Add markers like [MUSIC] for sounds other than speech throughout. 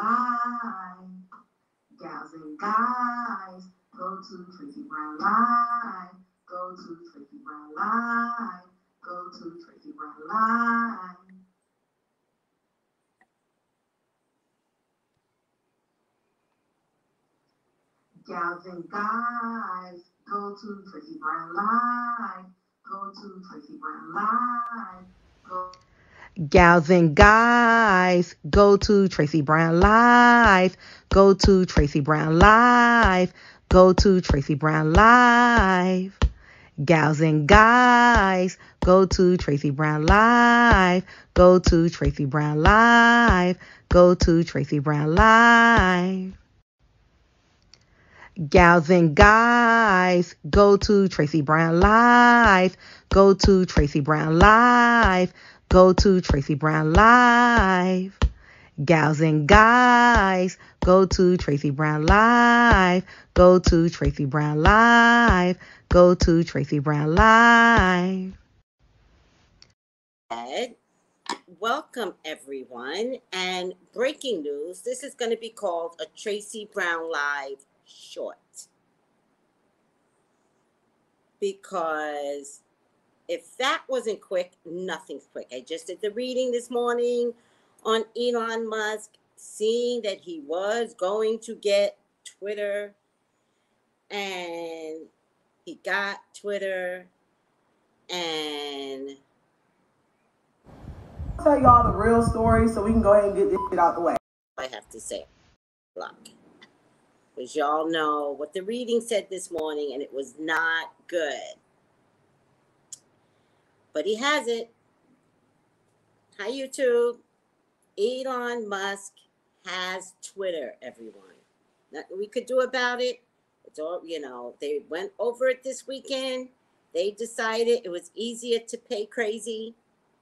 Live. Gals and guys, go to Tracey Brown Live. Go to Tracey Brown Live. Go to Tracey Brown Live. Gals and guys, go to Tracey Brown Live. Go to Tracey Brown Live. Go Gals and guys, go to Tracey Brown Live. Go to Tracey Brown Live. Go to Tracey Brown Live. Gals and guys, go to Tracey Brown Live. Go to Tracey Brown Live. Go to Tracey Brown Live. Gals and guys, go to Tracey Brown Live. Go to Tracey Brown Live. Go to Tracey Brown Live. Gals and guys, go to Tracey Brown Live. Go to Tracey Brown Live. Go to Tracey Brown Live. Welcome, everyone. And breaking news this is going to be called a Tracey Brown Live short. Because if that wasn't quick, nothing's quick. I just did the reading this morning on Elon Musk, seeing that he was going to get Twitter and he got Twitter and tell y'all the real story so we can go ahead and get this shit out the way. I have to say, luck. Because y'all know what the reading said this morning, and it was not good. But he has it. Hi, YouTube. Elon Musk has Twitter, everyone. Nothing we could do about it. It's all, you know, they went over it this weekend. They decided it was easier to pay crazy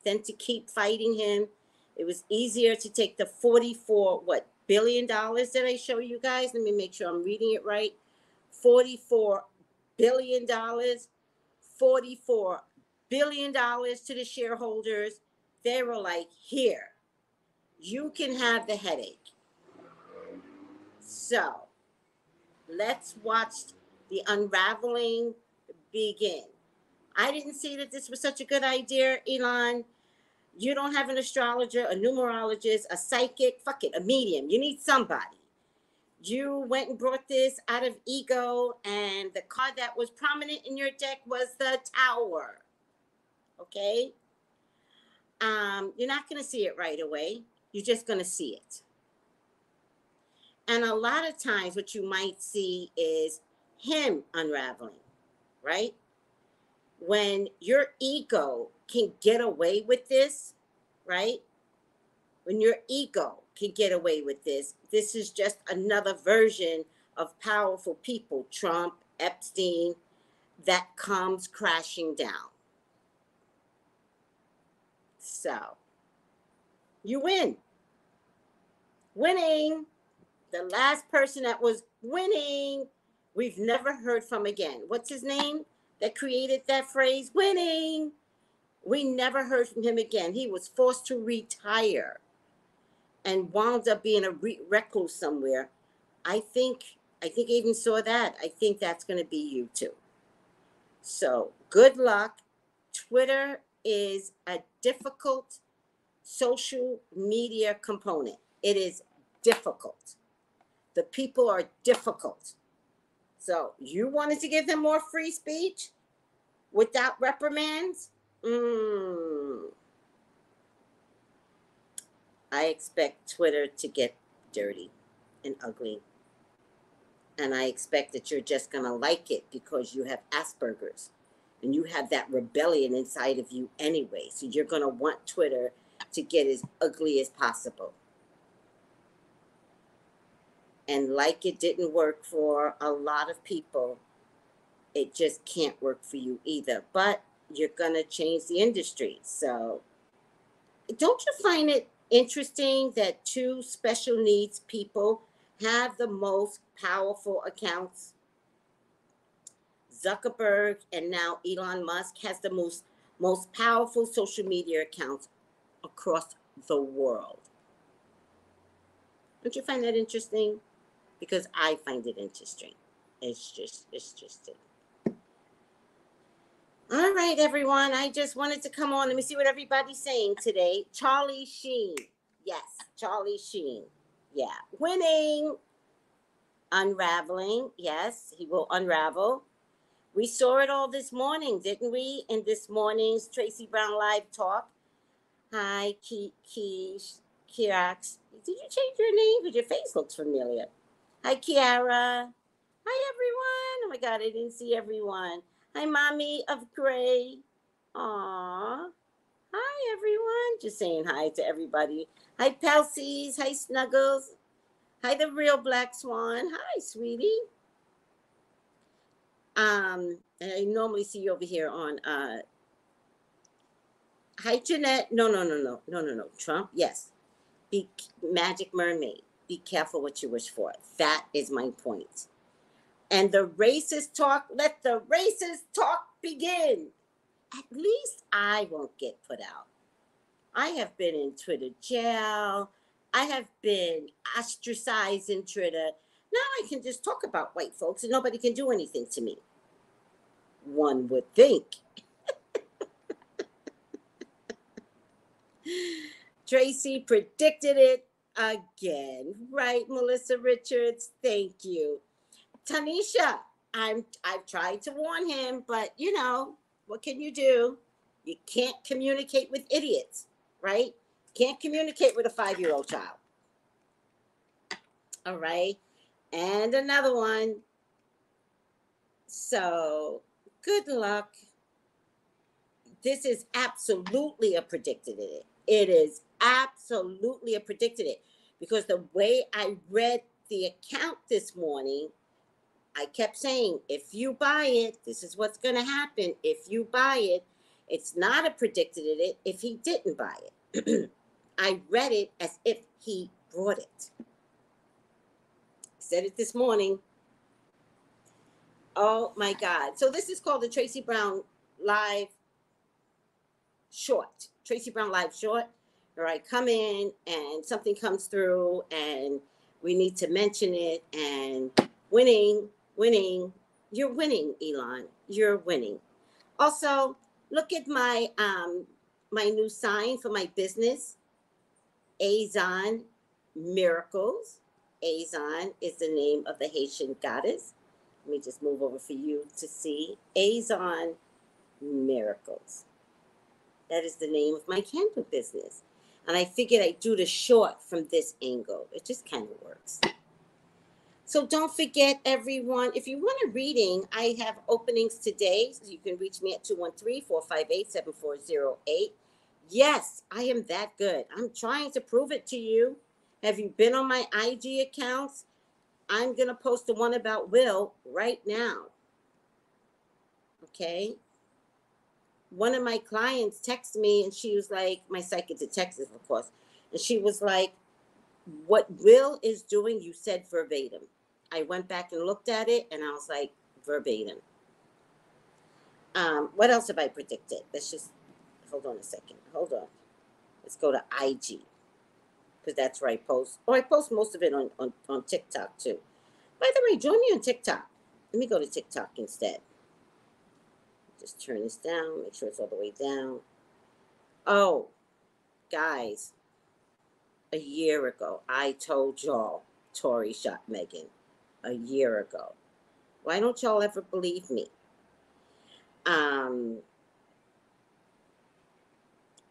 than to keep fighting him. It was easier to take the 44, what, billion dollars that I show you guys? Let me make sure I'm reading it right. 44 billion dollars, 44 billion dollars to the shareholders. They were like, here, you can have the headache. So let's watch the unraveling begin. I didn't see that this was such a good idea, Elon. You don't have an astrologer, a numerologist, a psychic, fuck it, a medium. You need somebody. You went and brought this out of ego, and the card that was prominent in your deck was the tower. Okay? Um, you're not going to see it right away. You're just going to see it. And a lot of times, what you might see is him unraveling, right? When your ego can get away with this, right? When your ego can get away with this, this is just another version of powerful people, Trump, Epstein, that comes crashing down. So, you win. Winning the last person that was winning, we've never heard from again. What's his name that created that phrase? Winning. We never heard from him again. He was forced to retire and wound up being a re- recluse somewhere. I think, I think even saw that. I think that's going to be you too. So good luck. Twitter is a difficult social media component. It is difficult. The people are difficult. So you wanted to give them more free speech without reprimands? Mm. I expect Twitter to get dirty and ugly. And I expect that you're just going to like it because you have Asperger's and you have that rebellion inside of you anyway. So you're going to want Twitter to get as ugly as possible. And like it didn't work for a lot of people, it just can't work for you either. But you're going to change the industry. So don't you find it interesting that two special needs people have the most powerful accounts? Zuckerberg and now Elon Musk has the most most powerful social media accounts across the world. Don't you find that interesting? Because I find it interesting. It's just, it's just it. All right, everyone. I just wanted to come on. Let me see what everybody's saying today. Charlie Sheen. Yes, Charlie Sheen. Yeah. Winning. Unraveling. Yes, he will unravel. We saw it all this morning, didn't we? In this morning's Tracey Brown Live Talk. Hi, Ki Ki Kirax. Did you change your name? Because your face looks familiar. Hi, Kiara. Hi, everyone. Oh my God, I didn't see everyone. Hi, Mommy of Gray. Aw. Hi, everyone. Just saying hi to everybody. Hi, Pelsies. Hi, Snuggles. Hi, the real Black Swan. Hi, sweetie. Um, I normally see you over here on uh Hi Jeanette. No, no, no, no, no, no, no. Trump, yes. Be magic mermaid. Be careful what you wish for. That is my point. And the racist talk, let the racist talk begin. At least I won't get put out. I have been in Twitter jail. I have been ostracized in Twitter. Now I can just talk about white folks and nobody can do anything to me. One would think. Tracey predicted it again. Right, Melissa Richards? Thank you. Tanisha, I'm I've tried to warn him, but you know, what can you do? You can't communicate with idiots, right? Can't communicate with a five-year-old child. All right. And another one. So good luck. This is absolutely a predicted it. It is absolutely a predicted it because the way I read the account this morning, I kept saying, if you buy it, this is what's going to happen. If you buy it, it's not a predicted it if he didn't buy it. [CLEARS THROAT] I read it as if he brought it. Said it this morning. Oh my God. So this is called the Tracey Brown Live Short. Tracey Brown Live Short, where I come in and something comes through and we need to mention it and winning, winning. You're winning, Elon. You're winning. Also, look at my um my new sign for my business. Azon Miracles. Azon is the name of the Haitian goddess. Let me just move over for you to see. Azon Miracles. That is the name of my candle business. And I figured I'd do the short from this angle. It just kind of works. So don't forget, everyone, if you want a reading, I have openings today. So you can reach me at 213 458 7408. Yes, I am that good. I'm trying to prove it to you. Have you been on my IG accounts? I'm going to post the one about Will right now. Okay. One of my clients texted me and she was like, my psychic Texas, of course. And she was like, what Will is doing, you said verbatim. I went back and looked at it and I was like, verbatim. Um, what else have I predicted? Let's just hold on a second. Hold on. Let's go to IG because that's where I post. Or I post most of it on, on, on TikTok too. By the way, join me on TikTok. Let me go to TikTok instead. Just turn this down, make sure it's all the way down. Oh, guys, a year ago, I told y'all Tory shot Megan a year ago. Why don't y'all ever believe me? Um,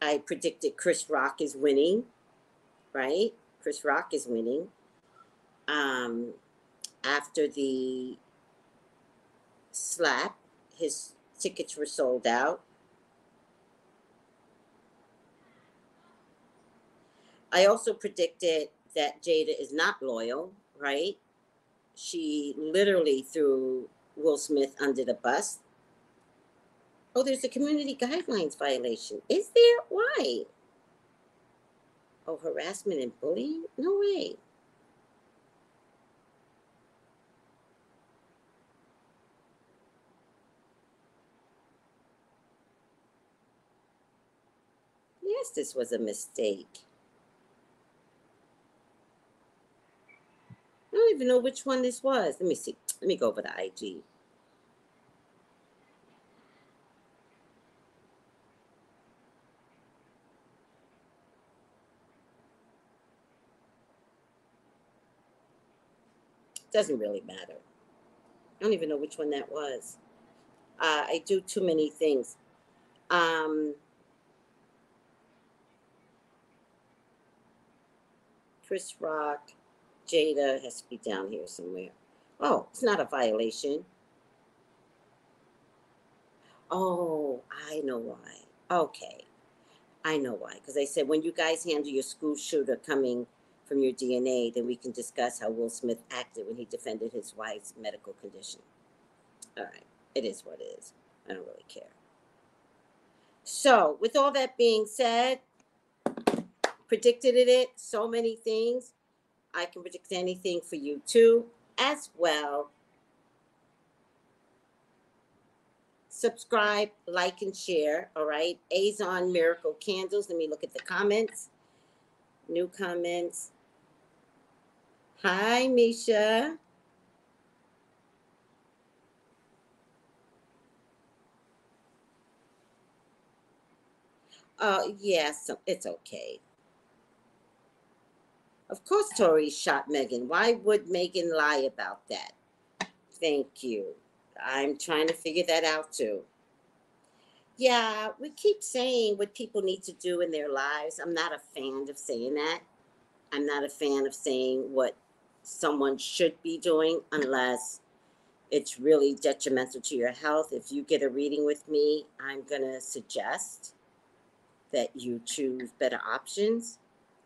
I predicted Chris Rock is winning, right? Chris Rock is winning. Um, after the slap, his tickets were sold out. I also predicted that Jada is not loyal, right? She literally threw Will Smith under the bus. Oh, there's a community guidelines violation. Is there? Why? Oh, harassment and bullying? No way. Yes, this was a mistake. I don't even know which one this was. Let me see. Let me go over the IG. Doesn't really matter. I don't even know which one that was. Uh, I do too many things. Um, Chris Rock, Jada has to be down here somewhere. Oh, it's not a violation. Oh, I know why. Okay. I know why. Because I said when you guys handle your school shooter coming from your DNA, then we can discuss how Will Smith acted when he defended his wife's medical condition. All right. It is what it is. I don't really care. So, with all that being said, predicted it so many things. I can predict anything for you too, as well. Subscribe, like, and share. All right. Azon Miracle Candles. Let me look at the comments. New comments. Hi, Misha. Uh, yes, it's okay. Of course, Tory shot Megan. Why would Megan lie about that? Thank you. I'm trying to figure that out too. Yeah, we keep saying what people need to do in their lives. I'm not a fan of saying that. I'm not a fan of saying what someone should be doing unless it's really detrimental to your health. If you get a reading with me, I'm going to suggest that you choose better options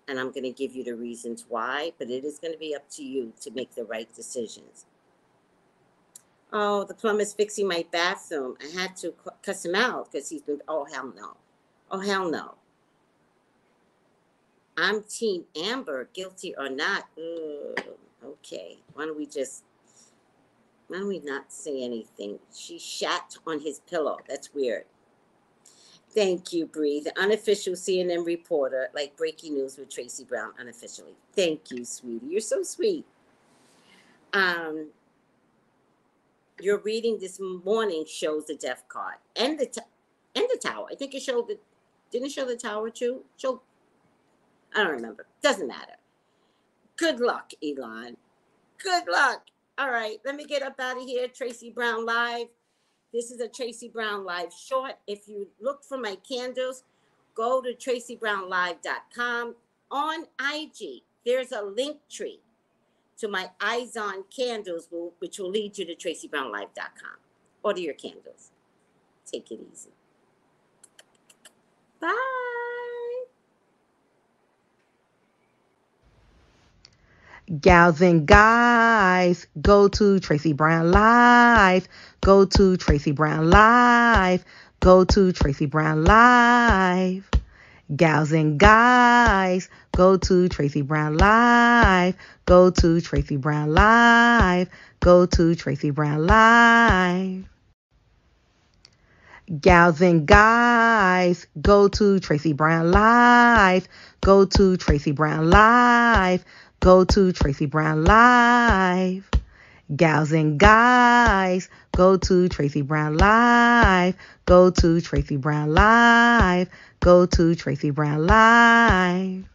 and I'm going to give you the reasons why, but it is going to be up to you to make the right decisions. Oh, the plumber's fixing my bathroom. I had to cu- cuss him out because he's been, oh, hell no. Oh, hell no. I'm Team Amber, guilty or not. Ugh, okay, why don't we just, why don't we not say anything? She shat on his pillow. That's weird. Thank you, Bree, the unofficial CNN reporter, like breaking news with Tracey Brown unofficially. Thank you, sweetie. You're so sweet. Um, your reading this morning shows the death card and the t- and the tower. I think it showed the didn't show the tower too. Show I don't remember. Doesn't matter. Good luck, Elon. Good luck. All right, let me get up out of here. Tracey Brown live. This is a Tracey Brown Live short. If you look for my candles, go to traceybrownlive.com. On IG, there's a link tree to my Azon candles, which will lead you to traceybrownlive.com. Order your candles. Take it easy. Bye. Gals and guys, go to Tracey Brown Live. Go to Tracey Brown Live. Go to Tracey Brown Live. Gals and guys, go to Tracey Brown Live. Go to Tracey Brown Live. Go to Tracey Brown Live. Gals and guys, go to Tracey Brown Live. Go to Tracey Brown Live. Go to Tracey Brown Live. Gals and guys, go to Tracey Brown Live. Go to Tracey Brown Live. Go to Tracey Brown Live.